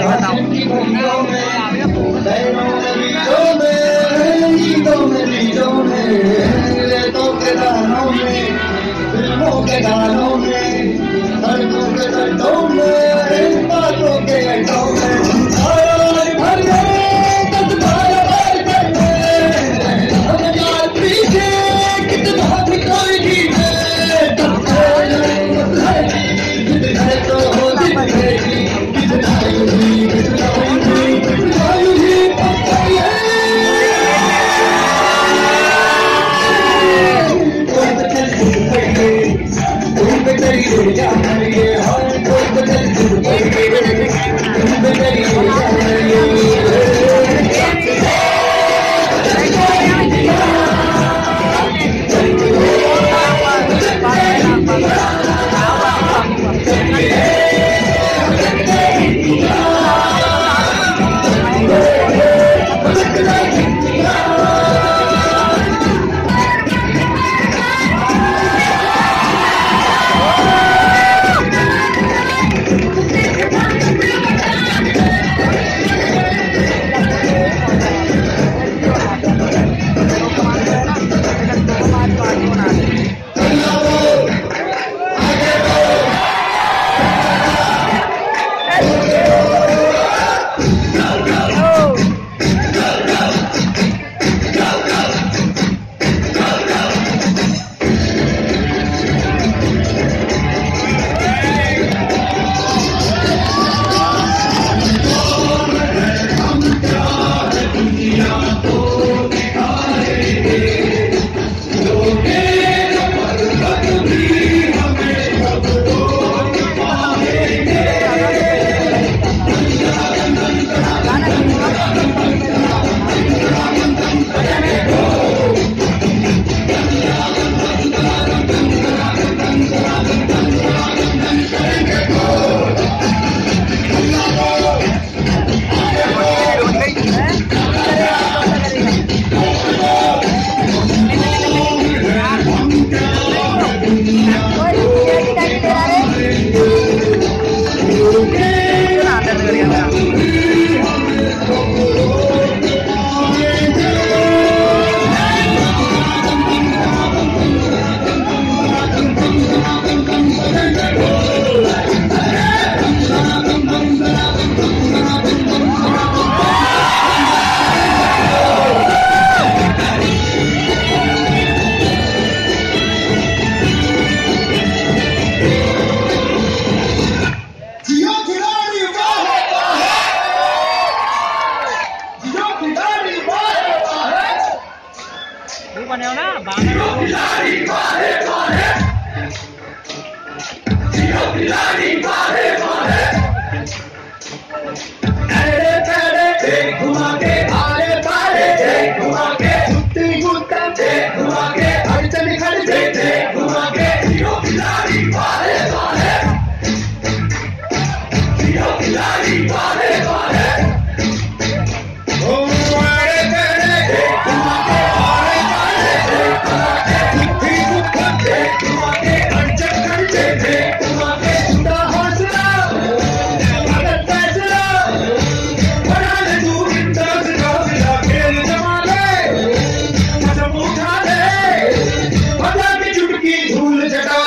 cho nó đau Hãy subscribe cho kênh Ghiền Mì Gõ Để không bỏ lỡ những video hấp dẫn and get home. तू बने ना बांग्ला Hey,